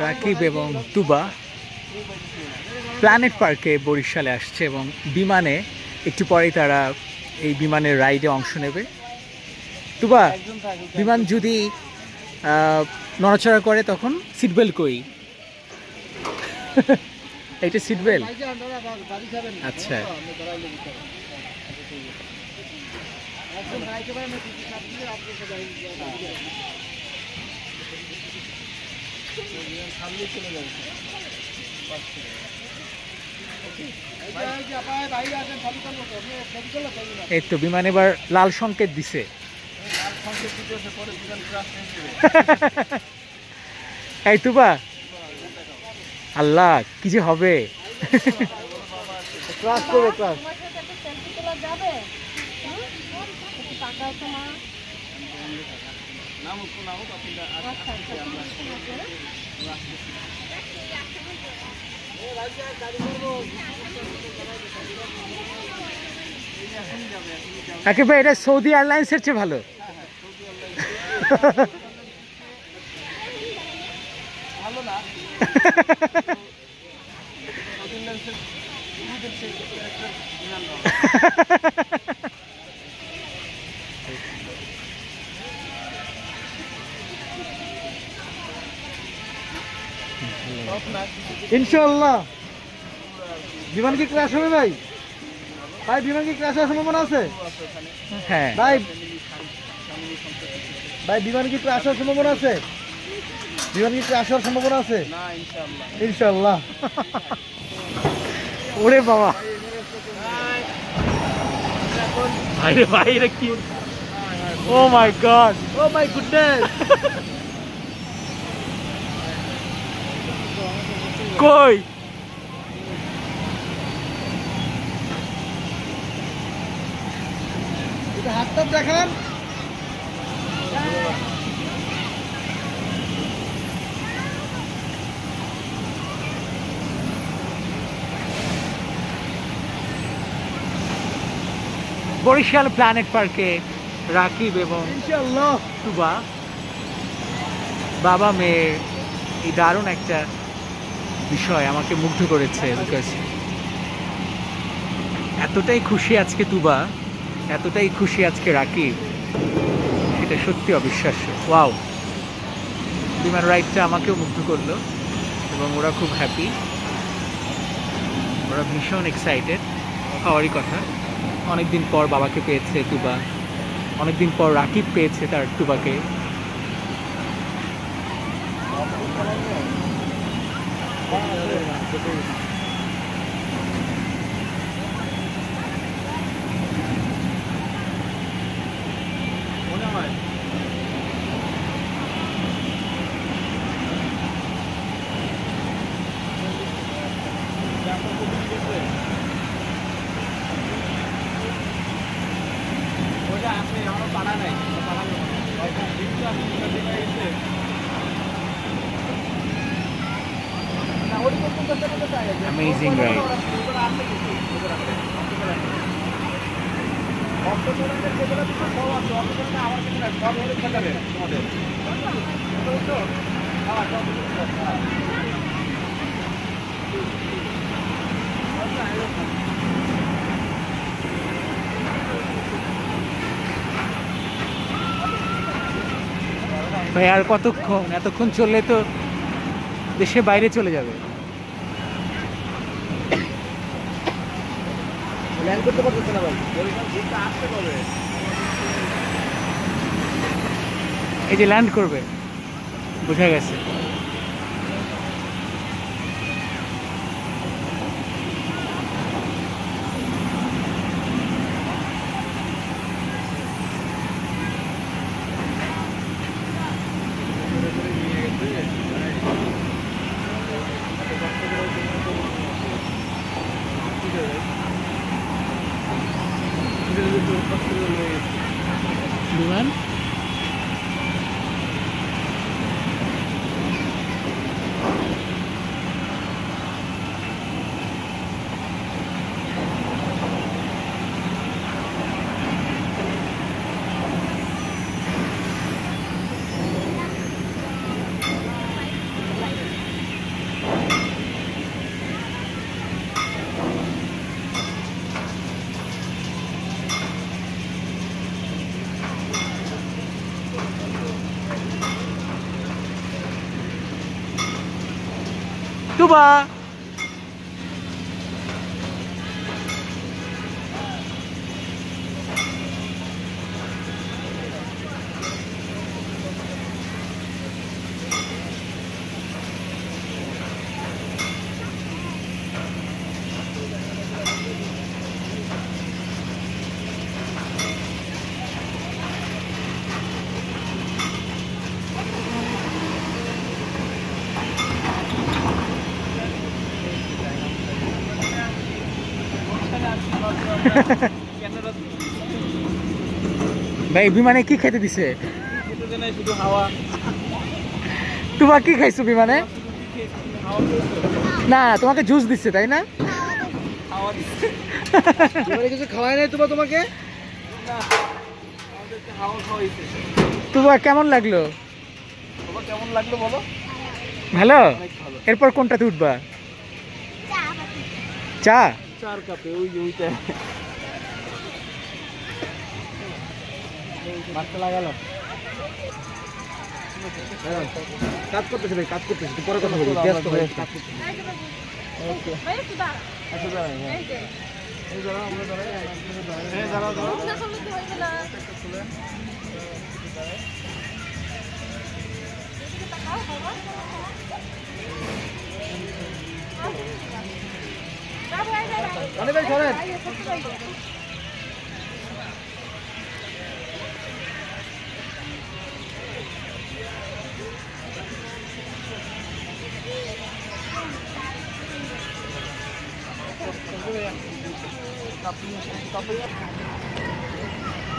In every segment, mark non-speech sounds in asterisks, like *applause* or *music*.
রাকিব এবং তুবা প্ল্যানেট পার্কে বরিশালে আসছে এবং বিমানে একটু পরেই তারা এই বিমানের রাইডে অংশ নেবে। তুবা বিমান যদি আহ, নড়াচড়া করে তখন সিট বেল্ট কই? এইটা সিট বেল্ট আচ্ছা। এই তো। বিমান এবার লাল সংকেত দিছে। এই *laughs* তুবা। আল্লাহ কি যে হবে? ক্লাস করবে ভাই এটা সৌদি এয়ারলাইন্সের চেয়ে ভালো। ইনশাল্লাহ বিমান কি ক্র্যাশ হবে ভাই? ভাই বিমান কি ক্র্যাশ হওয়ার সম্ভাবনা আছে? হ্যাঁ। ভাই ভাই বিমান কি ক্র্যাশ হওয়ার সম্ভাবনা আছে? হওয়ার সম্ভাবনা আছে? ইনশাল্লাহ ওরে বাবা। ভাই ভাই এটা কি? Oh my god. Oh my goodness. কই? এটা হাতটা দেখান। বরিশাল প্ল্যানেট পার্কে রাকিব এবং তুবা বাবা মেয়ের এই দারুণ একটা বিষয় আমাকে মুগ্ধ করেছে বিকজ এতটাই খুশি আজকে তুবা এতটাই খুশি আজকে রাকিব সেটা সত্যি অবিশ্বাস্য। ওয়াও বিমান রাইডটা আমাকেও মুগ্ধ করল এবং ওরা খুব হ্যাপি ওরা ভীষণ এক্সাইটেড হওয়ারই কথা। অনেকদিন পর বাবাকে পেয়েছে তুবা। অনেকদিন পর রাকিব পেয়েছে তার তুবাকে। অ্যামেজিং রাইড ভাই আর কতক্ষণ? এতক্ষণ চললে তো দেশে বাইরে চলে যাবে। করতে পারতেছে না ভাই। এই যে ল্যান্ড করবে বোঝা গেছে। ambil gitu dulu pas bulan তুবা ভাই বিমানে কি খেতে দিছে? তোমার কি খাইছো বিমানে? না তোমাকে জুস দিচ্ছে তাই না? কিছু খাওয়াই নাই তোমার তোমাকে? কেমন লাগল? তোমার কেমন লাগল বলো? ভালো? ভালো এরপর কোনটাতে উঠবা? চা? চার কাপে ওই যে ওইটা মাছটা কাজ করতেছে ভাই কাজ করতেছে পরে কথা বলি ব্যস্ত হয়ে কাজ করতেছে দাঁড়া আচ্ছা দাঁড়াই হ্যাঁ এই দাঁড়াও আমরা দাঁড়াই হ্যাঁ দাঁড়াও দাঁড়াও না এদিকে তাকাও, বাবা। বাবু, এই যে, এই যে। রানী ভাই সরেন এই যে, ছোট্ট ভাই।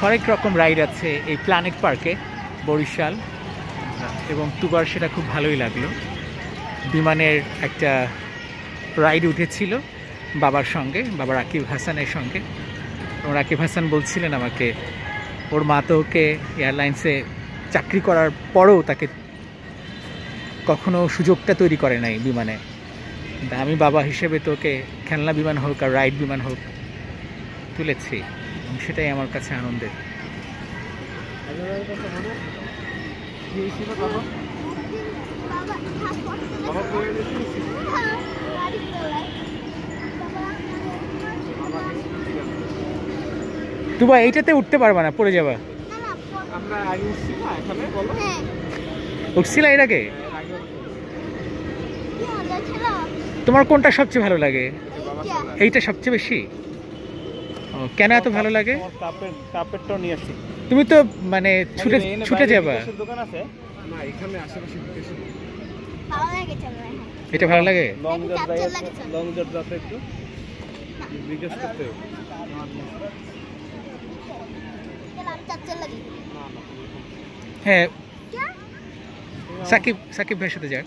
হরেক রকম রাইড আছে এই প্ল্যানেট পার্কে, বরিশাল এবং তুবার সেটা খুব ভালোই লাগল। বিমানের একটা রাইড উঠেছিল। বাবার সঙ্গে, বাবা রাকিব হাসানের সঙ্গে। এবং রাকিব হাসান বলছিলেন আমাকে, ওর মা তো ওকে এয়ারলাইন্সে চাকরি করার পরেও তাকে কখনো সুযোগটা তৈরি করে নাই বিমানে। আমি বাবা হিসেবে তোকে খেলনা বিমান হোক আর রাইড বিমান হোক তুলেছি। এবং সেটাই আমার কাছে আনন্দের কি হয়েছিল তখন বাবা করে দিয়েছি তুবা এইটাতে উঠতে পারবা না পড়ে যাবা। বলো। উঠছিলা এর আগে? তোমার কোনটা সবচেয়ে ভালো লাগে? এইটা সবচেয়ে বেশি? ও, কেন এত ভালো লাগে? কাপের কাপেরটাও নিয়ে তুমি তো মানে ছুটে ছুটে যাবা। আছে। না এখানে আশেপাশে বিকাশের এটা ভালো লাগে? লং। লং একটু। করতে হ্যাঁ। সাকিব সাকিব ভাইয়ের সাথে যাক।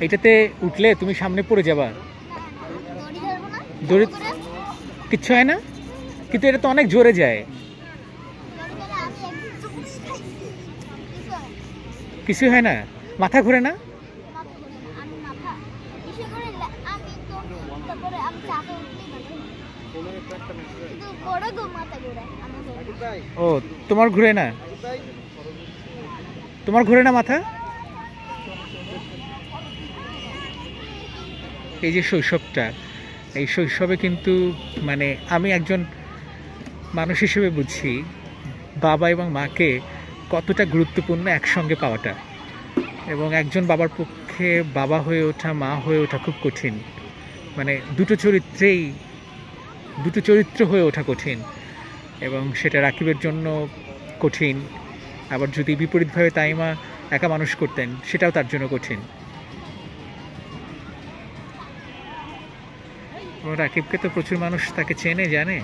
এইটাতে উঠলে তুমি সামনে পড়ে যাবা। দড়ি কিচ্ছু হয় না? কিন্তু এটা তো অনেক জোরে যায়। কিছু হয় না? মাথা ঘুরে না? ও, তোমার ঘুরে না? তোমার ঘুরে না মাথা? এই যে শৈশবটা। এই শৈশবে কিন্তু মানে আমি একজন মানুষ হিসেবে বুঝি বাবা এবং মাকে কতটা গুরুত্বপূর্ণ একসঙ্গে পাওয়াটা। এবং একজন বাবার পক্ষে বাবা হয়ে ওঠা, মা হয়ে ওঠা খুব কঠিন। মানে দুটো চরিত্রেই, দুটো চরিত্র হয়ে ওঠা কঠিন। এবং সেটা রাকিবের জন্য কঠিন। আবার যদি বিপরীতভাবে তাইমা একা মানুষ করতেন, সেটাও তার জন্য কঠিন। এবং রাকিবকে তো প্রচুর মানুষ তাকে চেনে জানে।